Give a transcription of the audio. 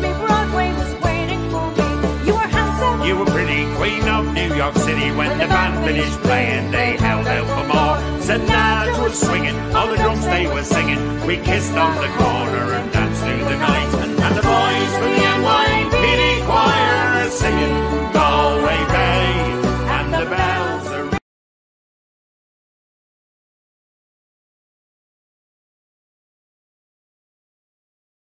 me, Broadway was waiting for me. You were handsome. You were pretty queen of New York City. When, when the band finished playing, they held out for more. Sinatra was swinging, all the drums they were singing. We kissed on the corner and